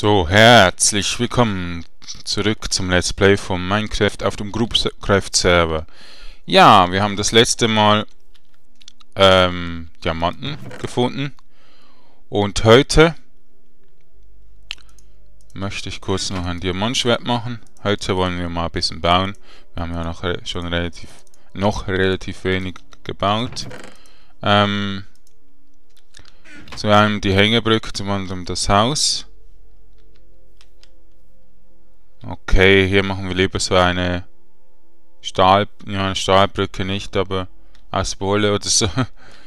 So, herzlich willkommen zurück zum Let's Play von Minecraft auf dem Groupcraft Server. Ja, wir haben das letzte Mal ähm, Diamanten gefunden und heute möchte ich kurz noch ein Diamantschwert machen. Heute wollen wir mal ein bisschen bauen. Wir haben ja noch schon relativ noch relativ wenig gebaut. Ähm, zu einem die Hängebrücke, zum anderen das Haus. Okay, hier machen wir lieber so eine Stahl, ja, eine Stahlbrücke nicht, aber aus Wolle oder so.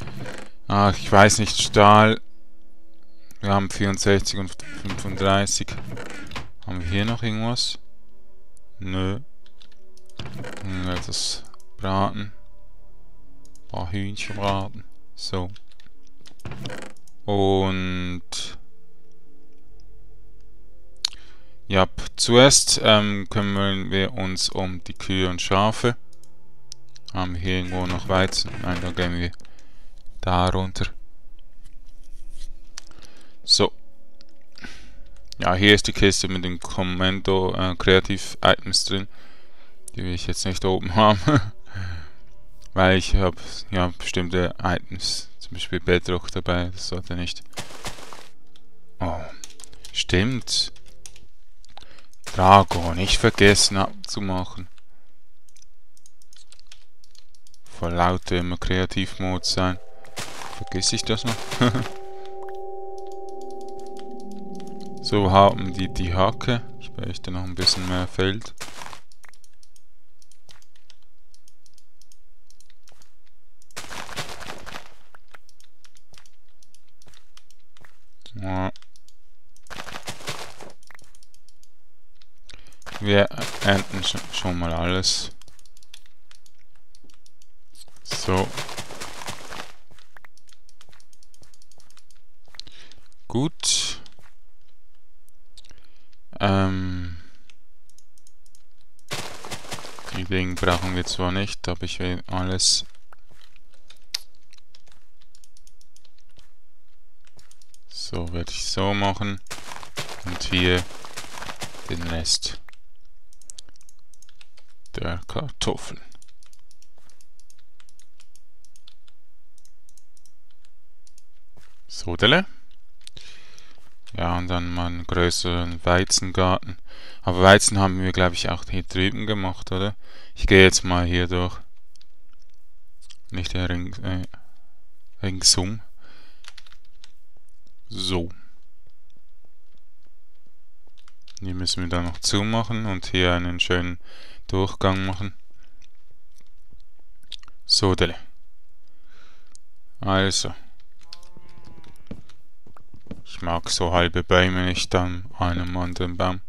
Ach, ich weiß nicht, Stahl. Wir haben 64 und 35. Haben wir hier noch irgendwas? Nö. Das braten. Ein paar Hühnchen braten. So. Und Ja, zuerst ähm, kümmern wir uns um die Kühe und Schafe. Haben wir hier irgendwo noch Weizen? Nein, da gehen wir da runter. So. Ja, hier ist die Kiste mit den Commando äh, Kreativ Items drin. Die will ich jetzt nicht oben haben. Weil ich habe ja bestimmte Items, zum Beispiel Bedrock dabei, das sollte nicht. Oh, stimmt. Drago, nicht vergessen abzumachen. Vor lauter immer Kreativmod sein. Vergiss ich das noch? so haben die die Hacke. Ich bräuchte noch ein bisschen mehr Feld. Ja. Wir ernten schon mal alles. So. Gut. Ähm. Die Dinge brauchen wir zwar nicht, aber ich will alles So werde ich so machen. Und hier den Rest der Kartoffeln. Sodele. Ja, und dann mal einen größeren Weizengarten. Aber Weizen haben wir, glaube ich, auch hier drüben gemacht, oder? Ich gehe jetzt mal hier durch. Nicht der Ring, äh, ringsum. So. Hier müssen wir dann noch zumachen und hier einen schönen Durchgang machen. So, Dele. Also. Ich mag so halbe Bäume nicht an einem anderen Baum.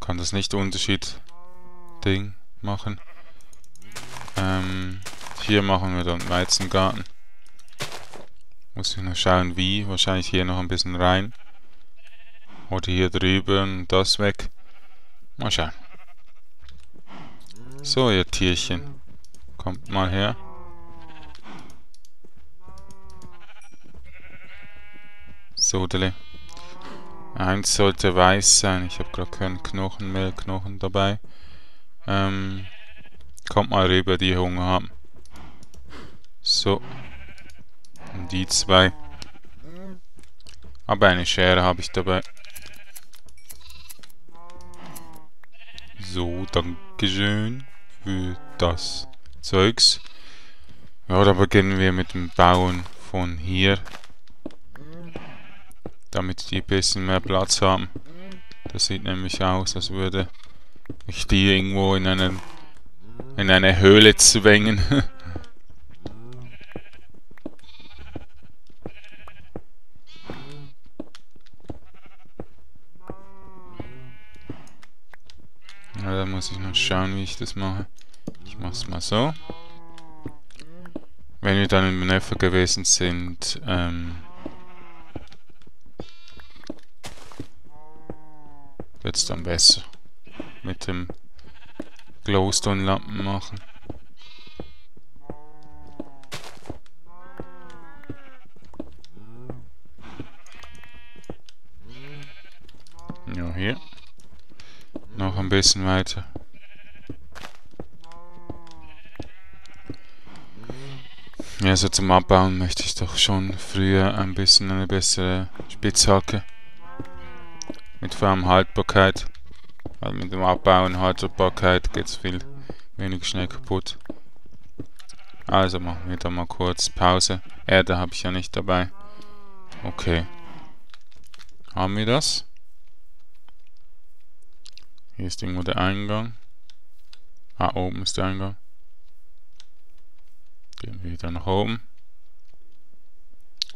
Kann das nicht Unterschied Ding machen. Ähm, hier machen wir dann Weizengarten. Muss ich noch schauen wie. Wahrscheinlich hier noch ein bisschen rein. Oder hier drüber und das weg. Mal schauen. So, ihr Tierchen. Kommt mal her. Sodele. Eins sollte weiß sein. Ich habe gerade keinen Knochenmehlknochen dabei. Ähm, kommt mal rüber, die Hunger haben. So. Und die zwei. Aber eine Schere habe ich dabei. So, Dankeschön für das Zeugs. Ja, da beginnen wir mit dem Bauen von hier. Damit die ein bisschen mehr Platz haben. Das sieht nämlich aus, als würde ich die irgendwo in, einen, in eine Höhle zwängen. Ja, da muss ich noch schauen, wie ich das mache. Ich mach's mal so. Wenn wir dann im Nether gewesen sind, ähm, wird's dann besser. Mit dem Glowstone-Lampen machen. hier. Bisschen weiter. Ja, so zum Abbauen möchte ich doch schon früher ein bisschen eine bessere Spitzhacke. Mit vor allem Haltbarkeit. Weil mit dem Abbauen Haltbarkeit geht es viel weniger schnell kaputt. Also machen wir da mal kurz Pause. Erde habe ich ja nicht dabei. Okay. Haben wir das? Hier ist irgendwo der Eingang. Ah, oben ist der Eingang. Gehen wir wieder nach oben.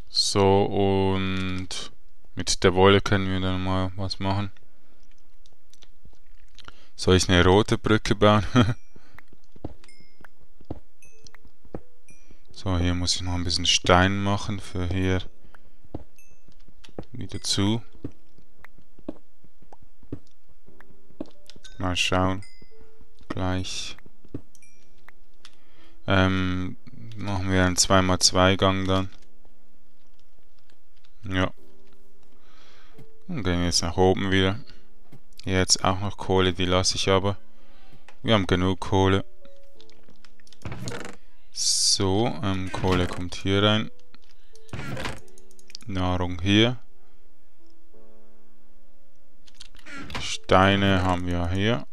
So, und mit der Wolle können wir dann mal was machen. Soll ich eine rote Brücke bauen? so, hier muss ich noch ein bisschen Stein machen für hier wieder zu. Mal schauen. Gleich. Ähm, machen wir einen 2x2 Gang dann. Ja. Und gehen jetzt nach oben wieder. Jetzt auch noch Kohle, die lasse ich aber. Wir haben genug Kohle. So, ähm, Kohle kommt hier rein. Nahrung hier. Steine haben wir hier.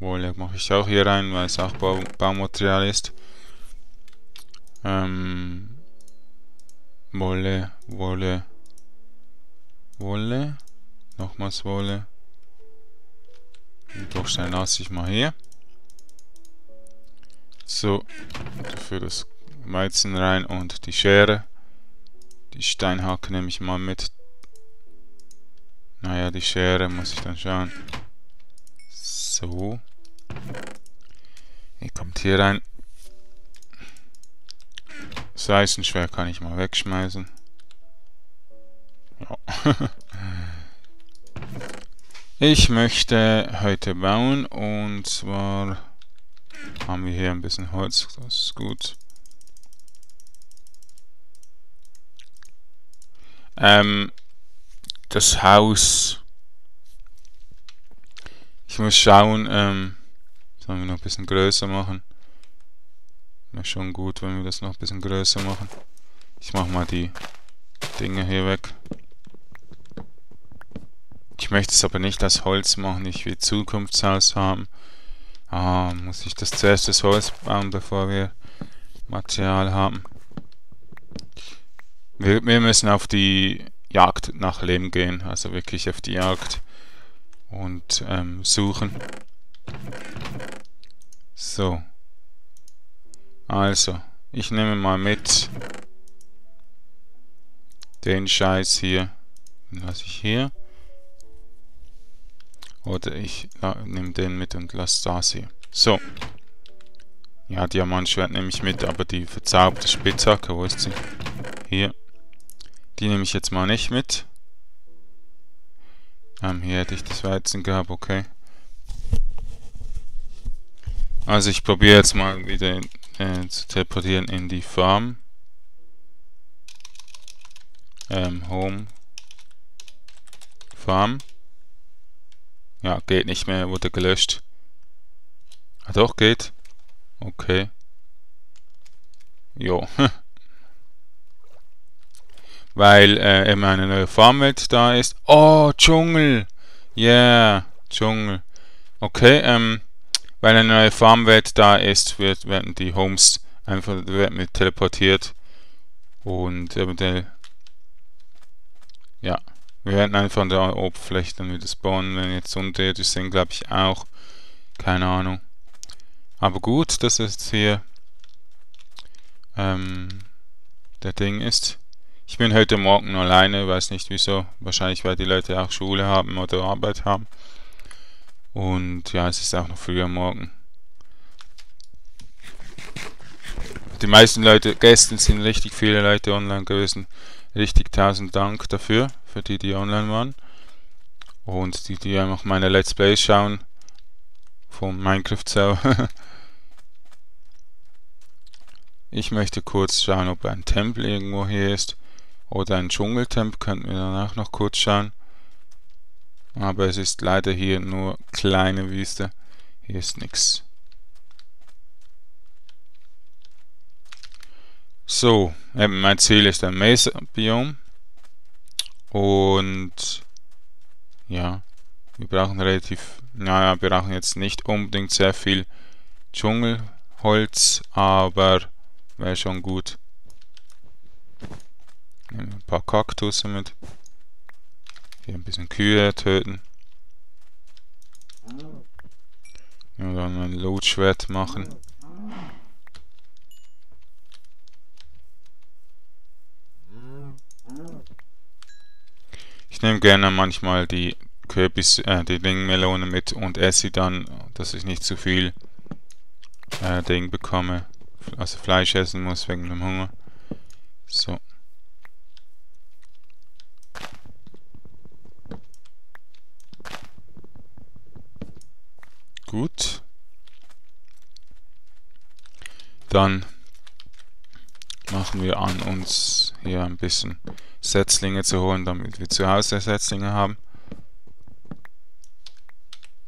Wolle mache ich auch hier rein, weil es auch Bau Baumaterial ist. Ähm, Wolle, Wolle, Wolle, nochmals Wolle. Den Bruchstein lasse ich mal hier. So, für das Weizen rein und die Schere. Die Steinhacke nehme ich mal mit. Naja, die Schere muss ich dann schauen. So. Ihr kommt hier rein. Das Eisenschwert kann ich mal wegschmeißen. Ja. ich möchte heute bauen und zwar haben wir hier ein bisschen Holz, das ist gut. Ähm, das Haus. Ich muss schauen, ähm, sollen wir noch ein bisschen größer machen. Wäre schon gut, wenn wir das noch ein bisschen größer machen. Ich mache mal die Dinge hier weg. Ich möchte es aber nicht als Holz machen, ich will Zukunftshaus haben. Ah, muss ich das zuerst das Holz bauen, bevor wir Material haben. Wir, wir müssen auf die Jagd nach Leben gehen, also wirklich auf die Jagd und ähm, suchen. So. Also, ich nehme mal mit den Scheiß hier. Den lasse ich hier. Oder ich nehme den mit und lasse das hier. So. Ja, Diamantschwert nehme ich mit, aber die verzauberte Spitzhacke, wo ist sie? Hier. Die nehme ich jetzt mal nicht mit. Ähm, hier hätte ich das Weizen gehabt, okay. Also ich probiere jetzt mal wieder äh, zu teleportieren in die Farm. Ähm, Home. Farm. Ja, geht nicht mehr, wurde gelöscht. Ah doch, geht. Okay. Jo. weil äh, eben eine neue Farmwelt da ist. Oh, Dschungel! Yeah, Dschungel. Okay, ähm, weil eine neue Farmwelt da ist, wird, werden die Homes einfach werden mit teleportiert und eventuell ja, wir werden einfach an der Oberfläche dann wieder spawnen, wenn jetzt unterirdisch sind, glaube ich auch. Keine Ahnung. Aber gut, dass es hier ähm, der Ding ist. Ich bin heute Morgen alleine, weiß nicht wieso. Wahrscheinlich, weil die Leute auch Schule haben oder Arbeit haben. Und ja, es ist auch noch früh am Morgen. Die meisten Leute, gestern sind richtig viele Leute online gewesen. Richtig tausend Dank dafür, für die, die online waren. Und die, die einfach meine Let's Plays schauen. Vom Minecraft Server. ich möchte kurz schauen, ob ein Tempel irgendwo hier ist. Oder ein Dschungeltemp könnten wir danach noch kurz schauen. Aber es ist leider hier nur kleine Wüste. Hier ist nichts. So, eben mein Ziel ist ein Mesa-Biom. Und ja, wir brauchen relativ, naja, wir brauchen jetzt nicht unbedingt sehr viel Dschungelholz, aber wäre schon gut. Nehmen ein paar Kaktusse mit. Hier ein bisschen Kühe töten. Ja, dann ein Lotschwert machen. Ich nehme gerne manchmal die Kürbis, äh, die Dingmelone mit und esse sie dann, dass ich nicht zu viel äh, Ding bekomme. Also Fleisch essen muss wegen dem Hunger. So. Gut. Dann machen wir an, uns hier ein bisschen Setzlinge zu holen, damit wir zu Hause Setzlinge haben.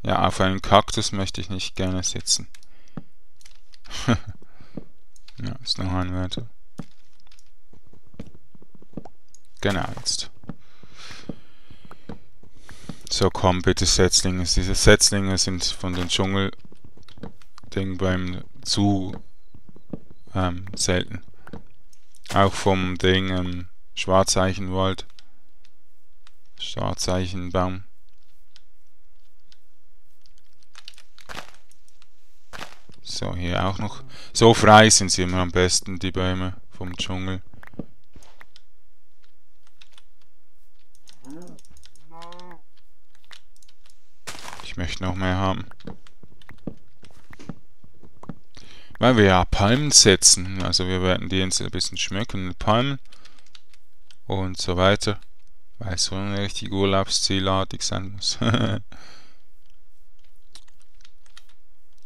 Ja, auf einem Kaktus möchte ich nicht gerne sitzen. ja, ist noch ein Wörter. Genau, jetzt. So, komm bitte Setzlinge. Diese Setzlinge sind von den Dschungel Dingbäumen zu ähm, selten. Auch vom Ding ähm, Schwarzeichenwald. Schwarzeichenbaum. So, hier auch noch. So frei sind sie immer am besten, die Bäume vom Dschungel. Ich möchte noch mehr haben. Weil wir ja Palmen setzen. Also wir werden die Insel ein bisschen schmücken Palmen. Und so weiter. Weil es so ein richtig urlaubszielartig sein muss.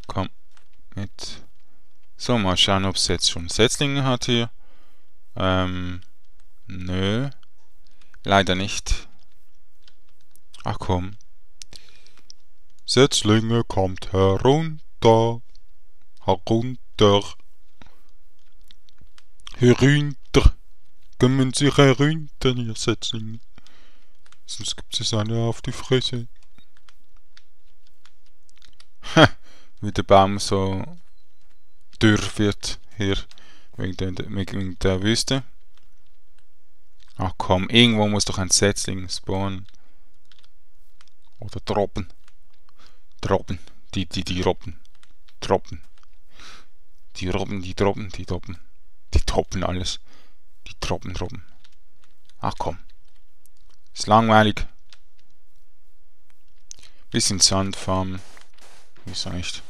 Komm. Mit. So, mal schauen, ob es jetzt schon Setzlinge hat hier. Ähm. Nö. Leider nicht. Ach komm. Setzlinge kommt herunter, herunter, herunter, kommen Sie herunter, ihr Setzlinge. Sonst gibt es eine auf die Fresse. Ha, wie der Baum so dürr wird hier wegen der, wegen der Wüste. Ach komm, irgendwo muss doch ein Setzling spawnen. Oder droppen. Droppen. Die, die, die Robben. Droppen. Die Robben, die Droppen, die Droppen. Die toppen alles. Die Droppen, Droppen. Ach komm. Ist langweilig. Bisschen Sand farmen. Wieso nicht?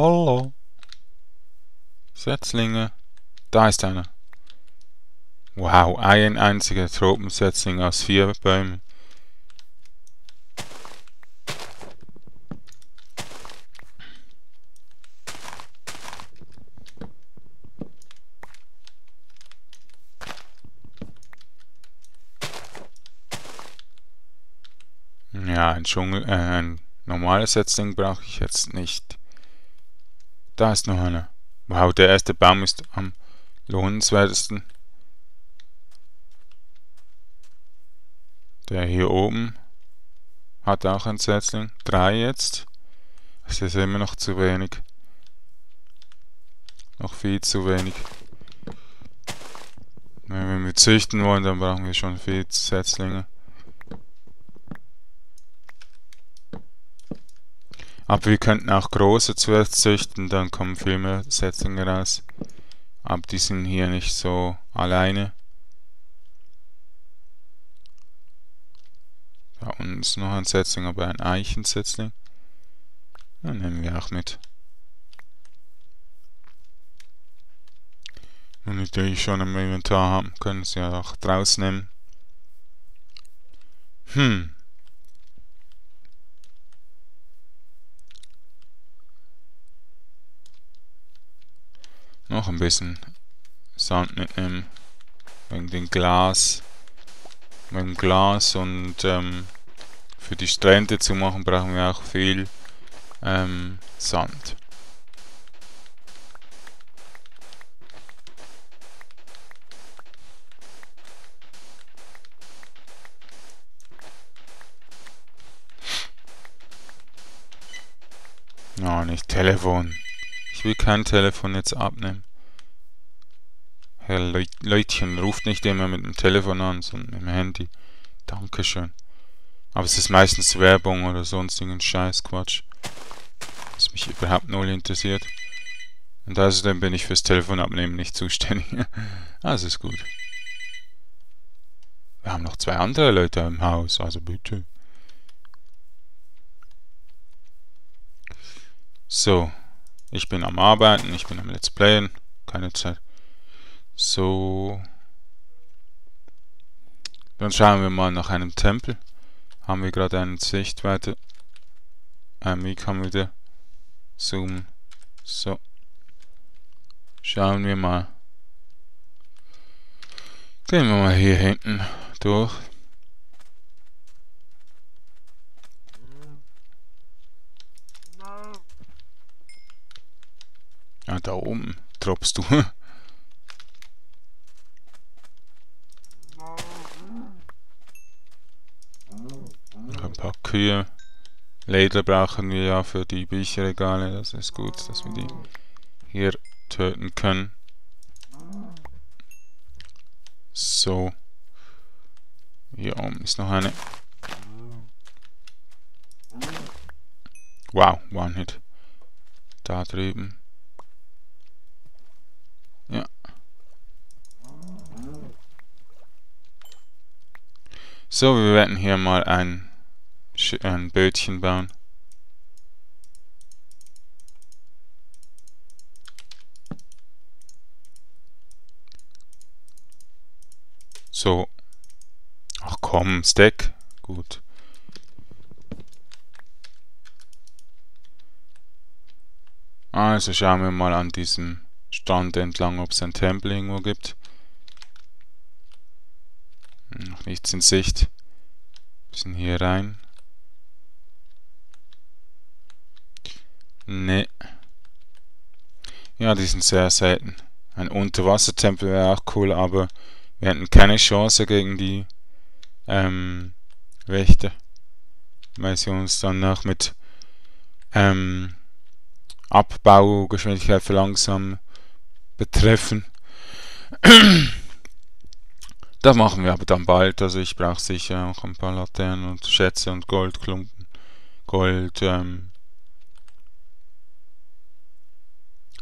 Hallo. Setzlinge. Da ist einer. Wow, ein einziger Tropensetzling aus vier Bäumen. Ja, ein Dschungel, äh, ein normales Setzling brauche ich jetzt nicht. Da ist noch einer. Wow, der erste Baum ist am lohnenswertesten. Der hier oben hat auch ein Setzling. Drei jetzt. Das ist immer noch zu wenig. Noch viel zu wenig. Wenn wir züchten wollen, dann brauchen wir schon viel Setzlinge. Aber wir könnten auch große zuerst züchten, dann kommen viel mehr Setzlinge raus. Aber die sind hier nicht so alleine. Da unten ist noch ein Setzling, aber ein Eichensetzling. Dann nehmen wir auch mit. Und die ich schon im Inventar haben, können sie ja auch draus nehmen. Hm. Noch ein bisschen Sand mitnehmen. Wegen dem Glas. Wegen Glas und ähm, für die Strände zu machen brauchen wir auch viel ähm, Sand. Oh, nicht Telefon. Ich will kein Telefon jetzt abnehmen. Herr Leut Leutchen, ruft nicht immer mit dem Telefon an, sondern mit dem Handy. Dankeschön. Aber es ist meistens Werbung oder sonstigen Scheißquatsch. Was mich überhaupt null interessiert. Und außerdem bin ich fürs Telefon abnehmen nicht zuständig. das ist gut. Wir haben noch zwei andere Leute im Haus, also bitte. So, ich bin am Arbeiten, ich bin am Let's Playen, keine Zeit. So, dann schauen wir mal nach einem Tempel. Haben wir gerade eine Sichtweite. Ähm, wie kann man wieder zoomen? So. Schauen wir mal. Gehen wir mal hier hinten durch. Da oben droppst du. Noch ein paar Kühe. Leder brauchen wir ja für die Bücherregale. Das ist gut, dass wir die hier töten können. So. Hier oben ist noch eine. Wow, One-Hit. Da drüben. So, wir werden hier mal ein, ein Bötchen bauen. So. Ach komm, Stack. Gut. Also schauen wir mal an diesem Stand entlang, ob es ein Tempel irgendwo gibt. Noch nichts in Sicht. Bisschen hier rein. Ne. Ja, die sind sehr selten. Ein Unterwassertempel wäre auch cool, aber wir hätten keine Chance gegen die ähm, Wächter. Weil sie uns dann noch mit ähm, Abbaugeschwindigkeit verlangsamen betreffen. Das machen wir aber dann bald. Also ich brauche sicher auch ein paar Laternen und Schätze und Goldklumpen. Gold, ähm.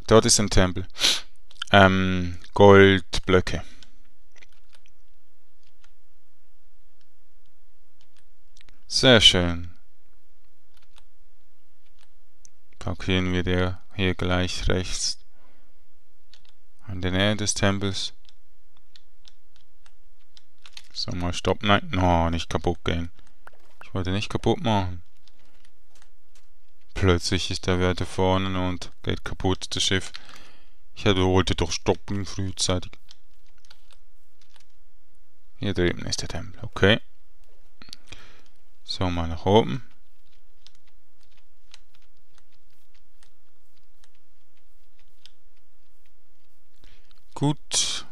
Dort ist ein Tempel. Ähm, Goldblöcke. Sehr schön. Parkieren wir der hier gleich rechts an der Nähe des Tempels. So, mal Stopp. Nein, no, nicht kaputt gehen. Ich wollte nicht kaputt machen. Plötzlich ist der Werte vorne und geht kaputt, das Schiff. Ich wollte doch stoppen frühzeitig. Hier drüben ist der Tempel, okay. So, mal nach oben. Gut.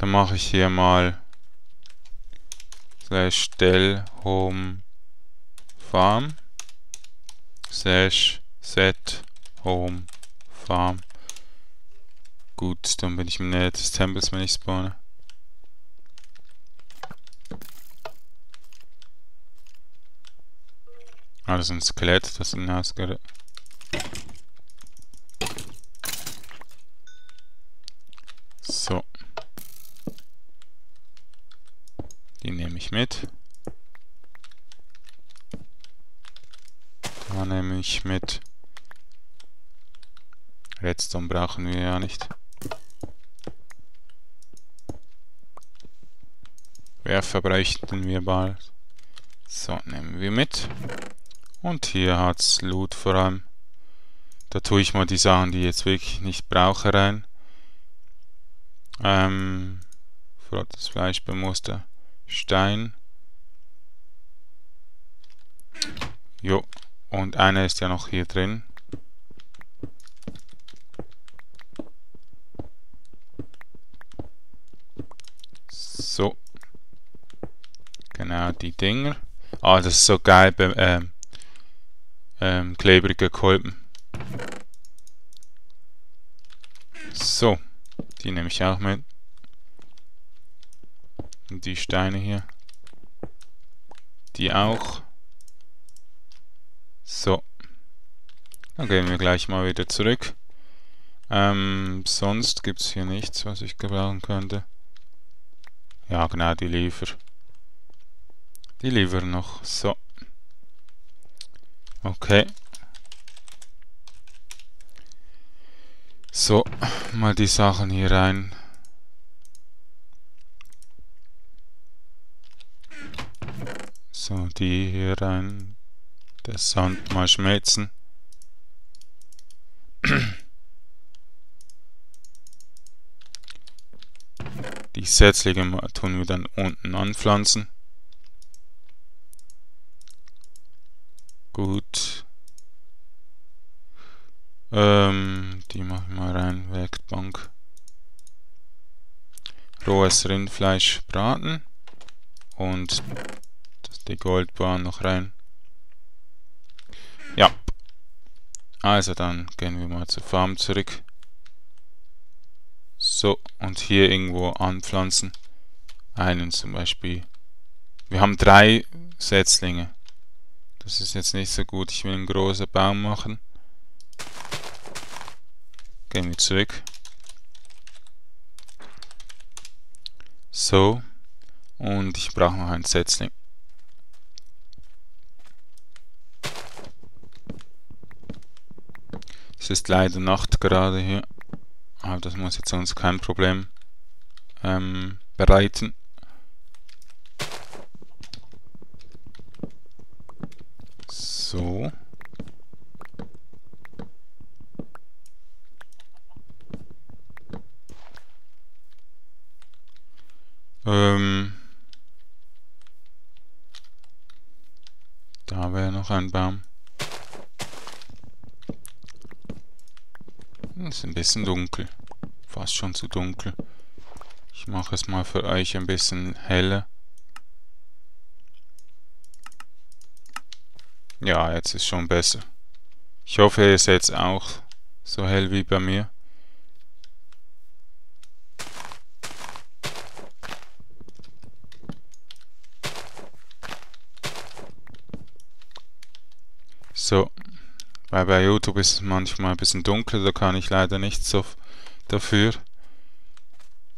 Dann mache ich hier mal slash del home farm slash set home farm. Gut, dann bin ich im Nähe des Tempels, wenn ich spawne. Ah, das ist ein Skelett, das ist ein So. Die nehme ich mit. Da nehme ich mit. Redstone brauchen wir ja nicht. Werfer bräuchten wir bald. So, nehmen wir mit. Und hier hat's Loot vor allem. Da tue ich mal die Sachen, die ich jetzt wirklich nicht brauche, rein. Ähm, flottes Fleisch bemuster Stein. Jo, und einer ist ja noch hier drin. So. Genau, die Dinger. Ah, das ist so geil beim ähm, ähm, klebrige Kolben. So, die nehme ich auch mit. Und die Steine hier. Die auch. So. Dann gehen wir gleich mal wieder zurück. Ähm, sonst gibt es hier nichts, was ich gebrauchen könnte. Ja, genau, die Liefer. Die Liefer noch. So. Okay. So, mal die Sachen hier rein. So, die hier rein. Der Sand mal schmelzen. Die Setzlinge tun wir dann unten anpflanzen. Gut. Ähm, die machen wir rein, Werkbank. Rohes Rindfleisch braten. Und die Goldbahn noch rein. Ja. Also dann gehen wir mal zur Farm zurück. So, und hier irgendwo anpflanzen. Einen zum Beispiel. Wir haben drei Setzlinge. Das ist jetzt nicht so gut. Ich will einen großen Baum machen. Gehen wir zurück. So. Und ich brauche noch einen Setzling. Es ist leider Nacht gerade hier. Aber das muss jetzt uns kein Problem ähm, bereiten. So. Ähm, da wäre noch ein Baum. Ist ein bisschen dunkel. Fast schon zu dunkel. Ich mache es mal für euch ein bisschen heller. Ja, jetzt ist schon besser. Ich hoffe, ihr seht auch so hell wie bei mir. So, weil bei YouTube ist es manchmal ein bisschen dunkel, da kann ich leider nichts dafür.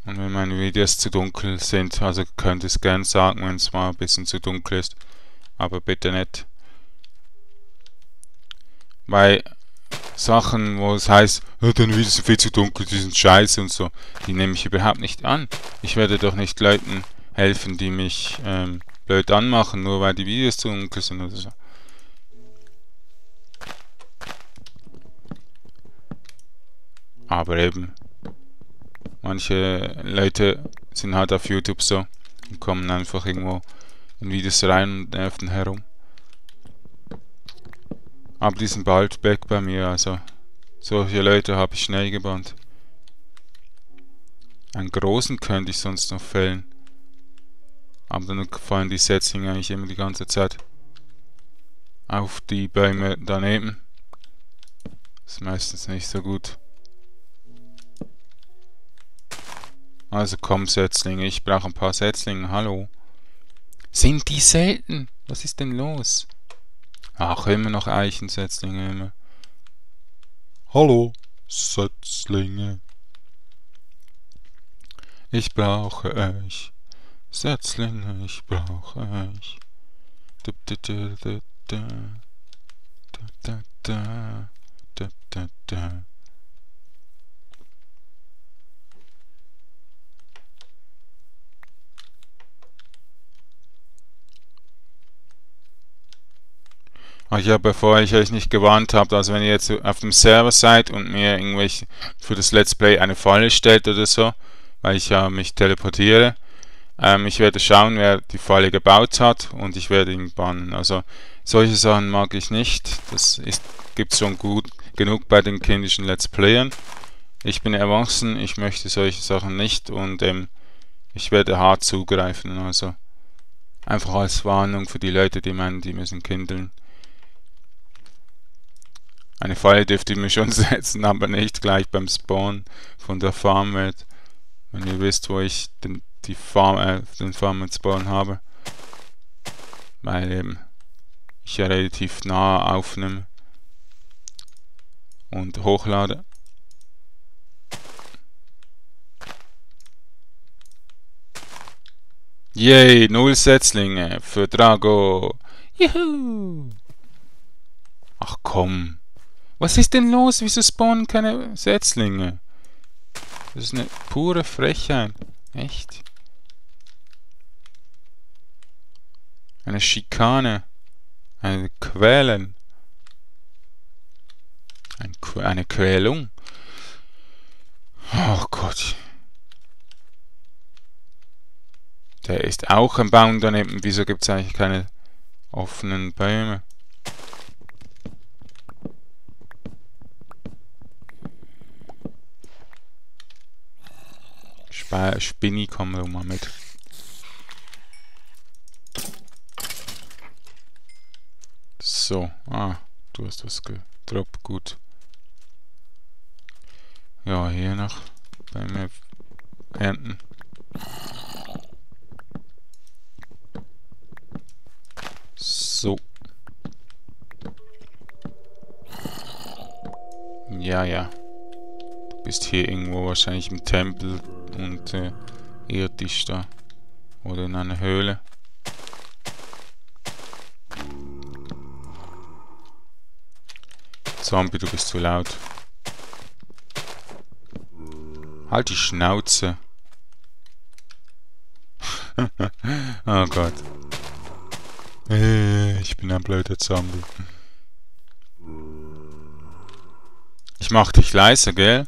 Und wenn meine Videos zu dunkel sind, also könnt ihr es gerne sagen, wenn es mal ein bisschen zu dunkel ist. Aber bitte nicht weil Sachen, wo es heißt, oh, deine Videos sind viel zu dunkel, die sind scheiße und so, die nehme ich überhaupt nicht an. Ich werde doch nicht Leuten helfen, die mich ähm, blöd anmachen, nur weil die Videos zu dunkel sind oder so. Aber eben, manche Leute sind halt auf YouTube so und kommen einfach irgendwo in Videos rein und nerven herum. Aber die sind bald weg bei mir, also solche Leute habe ich schnell gebannt. Einen großen könnte ich sonst noch fällen. Aber dann fallen die Setzlinge eigentlich immer die ganze Zeit auf die Bäume daneben. Ist meistens nicht so gut. Also komm Setzlinge, ich brauche ein paar Setzlinge, hallo. Sind die selten? Was ist denn los? Ach, immer noch Eichensetzlinge immer. Hallo, Setzlinge. Ich brauche euch. Setzlinge, ich brauche euch. Da, da, da, da, da. Da, da, da, da, da. Ach ja, bevor ich euch nicht gewarnt habe, also wenn ihr jetzt auf dem Server seid und mir irgendwelche für das Let's Play eine Falle stellt oder so, weil ich ja mich teleportiere, ähm, ich werde schauen, wer die Falle gebaut hat und ich werde ihn bannen. Also solche Sachen mag ich nicht. Das gibt schon gut genug bei den kindischen Let's Playern. Ich bin erwachsen, ich möchte solche Sachen nicht und ähm, ich werde hart zugreifen. Also einfach als Warnung für die Leute, die meinen, die müssen kindeln. Eine Falle dürft ihr mir schon setzen, aber nicht gleich beim Spawn von der Farmwelt. Wenn ihr wisst, wo ich den, die Farm, äh, den Farm Spawn habe. Weil eben ich ja relativ nah aufnehme und hochlade. Yay, null Setzlinge für Drago. Juhu! Ach komm. Was ist denn los? Wieso spawnen keine Setzlinge? Das ist eine pure Frechheit. Echt? Eine Schikane. Eine Quälen. Ein, eine Quälung. Oh Gott. Der ist auch ein Baum daneben. Wieso gibt es eigentlich keine offenen Bäume? Spinni, komm doch mal mit. So, ah, du hast was gedroppt, gut. Ja, hier noch bei mir ernten. So. Ja, ja. Bist hier irgendwo wahrscheinlich im Tempel und äh, irdisch da. Oder in einer Höhle. Zombie, du bist zu laut. Halt die Schnauze. oh Gott. Äh, ich bin ein blöder Zombie. Ich mach dich leise, gell?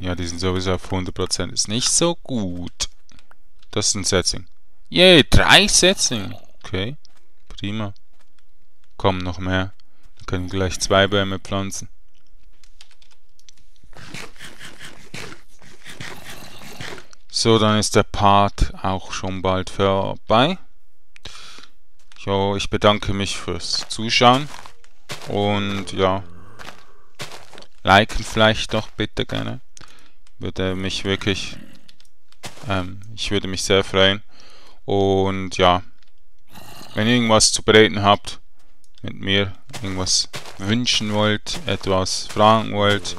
Ja, die sind sowieso auf 100%. Ist nicht so gut. Das ist ein Setting. Yay, drei Setting. Okay, prima. Kommen noch mehr. Dann können wir gleich zwei Bäume pflanzen. So, dann ist der Part auch schon bald vorbei. Jo, ich bedanke mich fürs Zuschauen. Und ja, liken vielleicht doch bitte gerne würde mich wirklich, ähm, ich würde mich sehr freuen. Und ja, wenn ihr irgendwas zu bereden habt, mit mir irgendwas wünschen wollt, etwas fragen wollt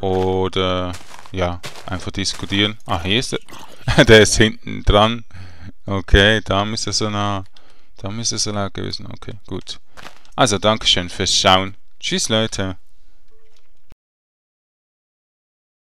oder ja, einfach diskutieren. Ah, hier ist er. Der ist hinten dran. Okay, da müsste so nah. Da müsste so nah gewesen. Okay, gut. Also, Dankeschön fürs Schauen. Tschüss, Leute.